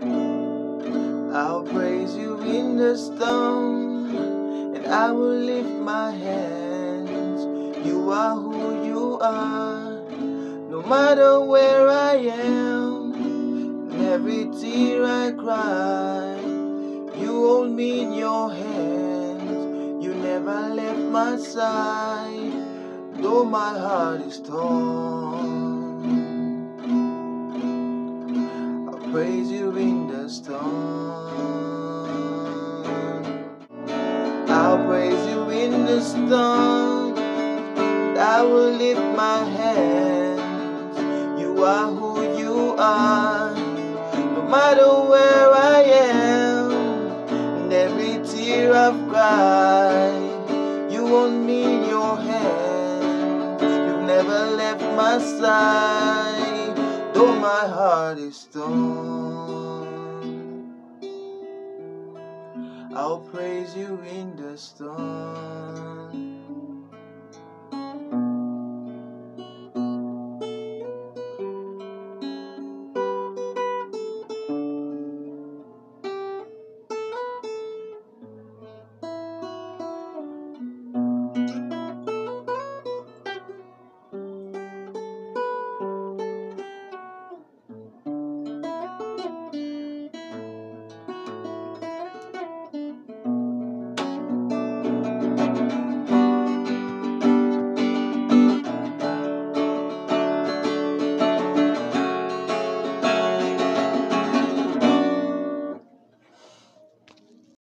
I'll praise you in the storm, and I will lift my hands. You are who you are, no matter where I am, and every tear I cry. You hold me in your hands, you never left my side, though my heart is torn. Praise you in the storm. I'll praise you in the storm. And I will lift my hands. You are who you are. No matter where I am, and every tear I've cried, you hold me in your hands. You've never left my side, my heart is torn. I'll praise you in the storm.